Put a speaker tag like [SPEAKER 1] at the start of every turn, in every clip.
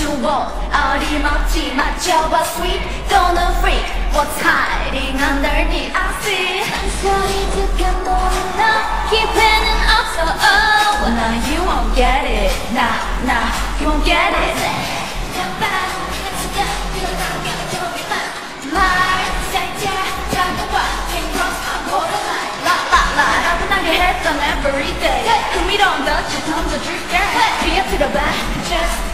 [SPEAKER 1] you want 어디 먹지 맞춰봐 sweet Don't a freak What's hiding underneath I see 잔소리 keep 나 기회는 없어 oh Now you won't get it Nah nah you won't get it Every day, come meet on the just on the drip, yeah. Hey. Be up to the back, just.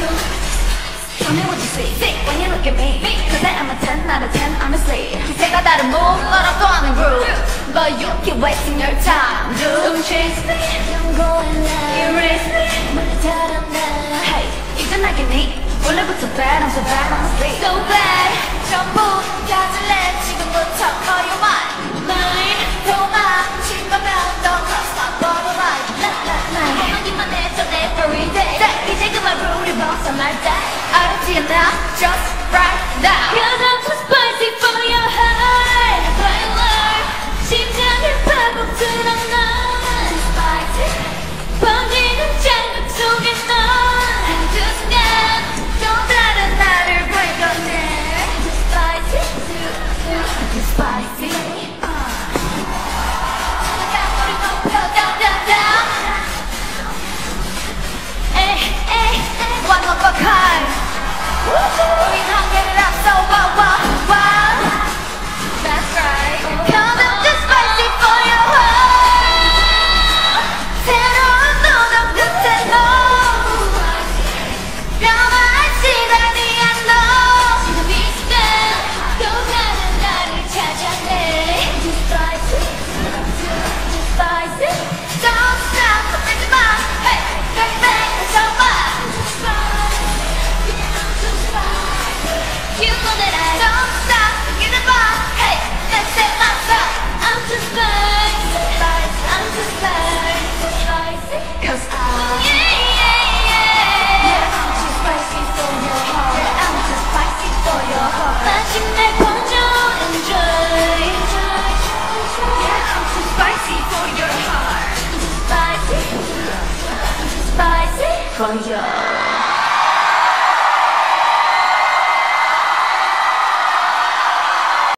[SPEAKER 1] Tell me what you see. Think when you look at me. Cause I'm a 10 out of 10, honestly. 제가 다른 gonna move. But you keep wasting your time. Don't chase me. Don't go in. Erase me. 말 잘한다. Hey, 이제 나게 니. so bad, I'm so bad, honestly. So bad. out of here now, just right now. Cause I'm too spicy 光耀